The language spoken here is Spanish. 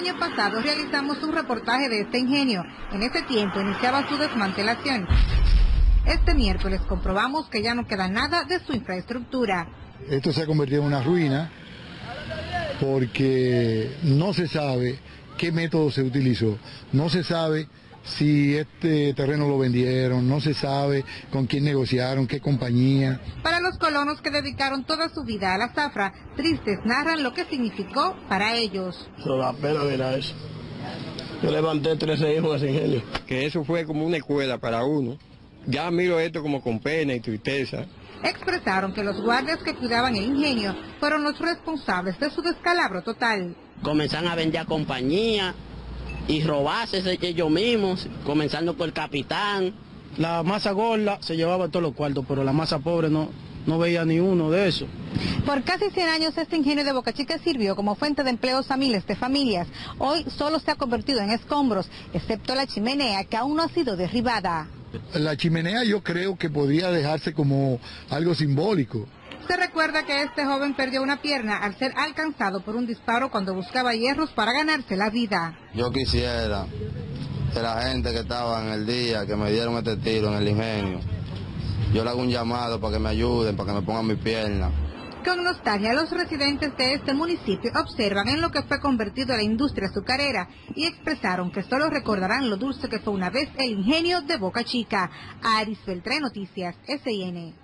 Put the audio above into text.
año pasado realizamos un reportaje de este ingenio. En ese tiempo iniciaba su desmantelación. Este miércoles comprobamos que ya no queda nada de su infraestructura. Esto se ha convertido en una ruina porque no se sabe qué método se utilizó, no se sabe si este terreno lo vendieron, no se sabe con quién negociaron, qué compañía. Para los colonos que dedicaron toda su vida a la zafra, tristes narran lo que significó para ellos. Eso da pena mirar eso. Yo levanté 13 hijos de ingenio. Que eso fue como una escuela para uno. Ya miro esto como con pena y tristeza. Expresaron que los guardias que cuidaban el ingenio fueron los responsables de su descalabro total. Comenzaron a vender a compañía y robarse ellos mismos, comenzando por el capitán. La masa gorda se llevaba todos los cuartos, pero la masa pobre no, no veía ni uno de eso. Por casi 100 años este ingenio de Boca Chica sirvió como fuente de empleos a miles de familias. Hoy solo se ha convertido en escombros, excepto la chimenea que aún no ha sido derribada. La chimenea yo creo que podía dejarse como algo simbólico. Se recuerda que este joven perdió una pierna al ser alcanzado por un disparo cuando buscaba hierros para ganarse la vida. Yo quisiera que la gente que estaba en el día, que me dieron este tiro en el ingenio, yo le hago un llamado para que me ayuden, para que me pongan mi pierna. Con nostalgia, los residentes de este municipio observan en lo que fue convertido la industria azucarera y expresaron que solo recordarán lo dulce que fue una vez el ingenio de Boca Chica. Aris Beltré, Noticias, SIN.